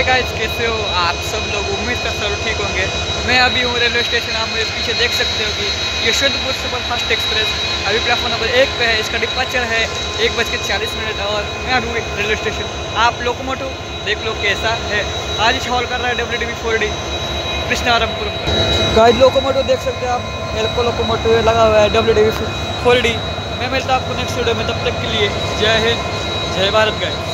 Hi guys कैसे हो आप सब लोग? उम्मीद कर सब ठीक होंगे। मैं अभी हूँ रेलवे स्टेशन, आप मेरे पीछे देख सकते हो कि यशवंतपुर सुपर फास्ट एक्सप्रेस, अभी प्लेटफॉर्म नंबर एक पे है, इसका डिपार्चर है एक बज के चालीस मिनट और मैं अभी रेलवे स्टेशन। आप लोकोमोटो देख लो कैसा है। आज ही छॉल कर रहा है W D four D Krishnarampur का। गाइस लोकोमोटो देख सकते हो आप। एल्को लोकोमोटो लगा हुआ है डब्ल्यू डी फोर डी मैं मिलता आपको नेक्स्ट वीडियो में, तब तक के लिए जय हिंद, जय भारत गाइस